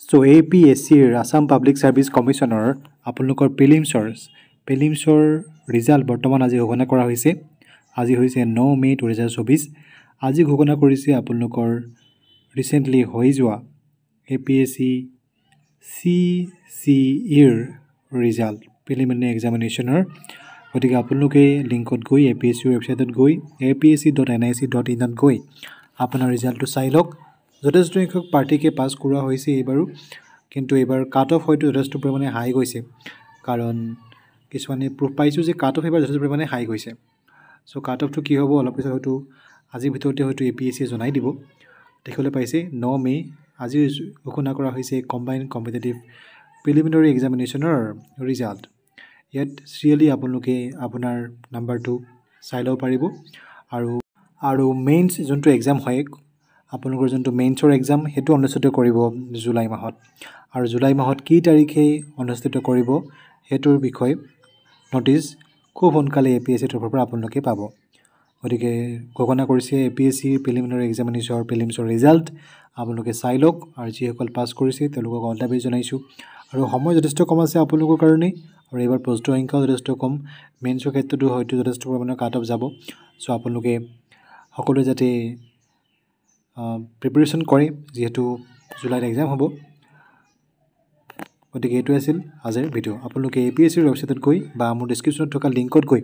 চ' এ P S চিৰ Assam public service কমিশ্যনৰ আপোনালোকৰ প্ৰিলিমছৰ প্ৰিলিমছৰ result বৰ্তমান আজি ঘোষণা কৰা হৈছে। আজি হৈছে ন মে' দুহেজাৰ চৌবিছ। আজি ঘোষণা কৰিছে আপোনালোকৰ ৰিচেণ্টলি হৈ যোৱা A P S C C C ইৰ ৰিজাল্ট প্ৰিলিমিনাৰী এক্সামিনেশ্যনৰ গতিকে আপোনালোকে লিংকত গৈ এ পি এছ চিৰ ৱেবছাইটত গৈ A P S C dot N I C dot ইনত গৈ আপোনাৰ ৰিজাল্টটো চাই লওক। যথেষ্ট সংখ্যক প্ৰাৰ্থীকে পাছ কৰোৱা হৈছে এইবাৰো কিন্তু এইবাৰ কাট অফ হয়তো যথেষ্ট পৰিমাণে হাই গৈছে। কাৰণ কিছুমানে প্ৰুফ পাইছোঁ যে কাট অফ এইবাৰ যথেষ্ট পৰিমাণে হাই গৈছে। চ' কাট অফটো কি হ'ব? অলপ পিছত হয়তো আজিৰ ভিতৰতে হয়তো এ পি এছ চিয়ে জনাই দিব। দেখিবলৈ পাইছে ন মে' আজি ঘোষণা কৰা হৈছে কম্বাইন কম্পিটেটিভ প্ৰিলিমিনাৰী এক্সামিনেশ্যনৰ ৰিজাল্ট ইয়াত চিৰিয়েলি আপোনালোকে আপোনাৰ নাম্বাৰটো চাই ল'ব পাৰিব। আৰু আৰু মেইনছ যোনটো এক্সাম হয় আপোনালোকৰ যোনটো মেইনছৰ এক্সাম সেইটো অনুষ্ঠিত কৰিব জুলাই মাহত। আৰু জুলাই মাহত কি তাৰিখে অনুষ্ঠিত কৰিব সেইটোৰ বিষয়ে ন'টিছ খুব সোনকালে এ পি এছ চিৰ তৰফৰ পৰা আপোনালোকে পাব। গতিকে ঘোষণা কৰিছে A P S C preliminary এক্সামিনেশ্যনৰ প্ৰিলিমছৰ ৰিজাল্ট আপোনালোকে চাই লওক। আৰু যিসকল পাছ কৰিছে তেওঁলোকক অল দ্য বেষ্ট জনাইছোঁ। আৰু সময় যথেষ্ট কম আছে আপোনালোকৰ কাৰণে। আৰু এইবাৰ প্ৰস্তুত সংখ্যাও যথেষ্ট কম। মেইনছৰ ক্ষেত্ৰতো হয়তো যথেষ্ট পৰিমাণৰ কাট অফ যাব। চ' আপোনালোকে সকলোৱে যাতে প্ৰিপেৰেশ্যন কৰে যিহেতু জুলাইত এক্সাম হ'ব। গতিকে এইটোৱে আছিল আজিৰ ভিডিঅ' আপোনালোকে এ পি এছ চিৰ ৱেবছাইটত গৈ বা মোৰ ডিছক্ৰিপশ্যনত থকা লিংকত গৈ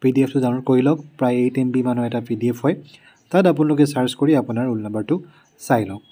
পি ডি এফটো ডাউনলোড কৰি লওক। প্ৰায় এইট এম বি মানৰ এটা পি ডি এফ হয়। তাত আপোনালোকে চাৰ্চ কৰি আপোনাৰ ৰোল নাম্বাৰটো চাই লওক।